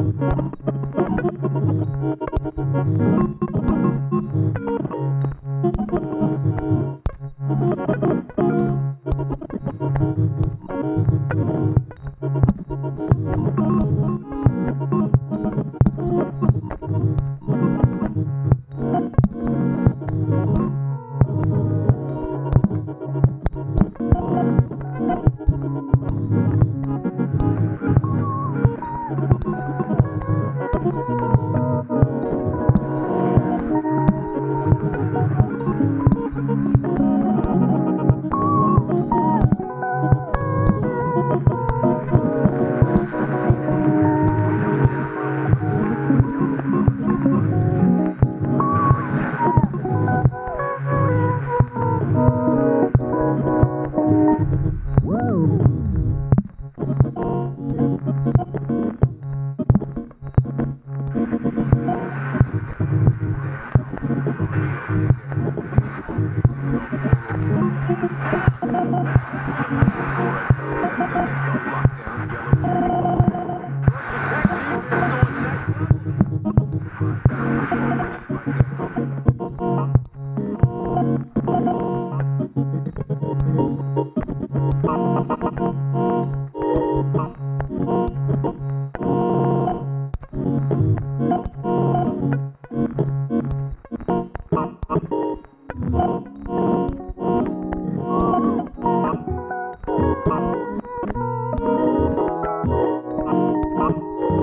Thank you. Boa.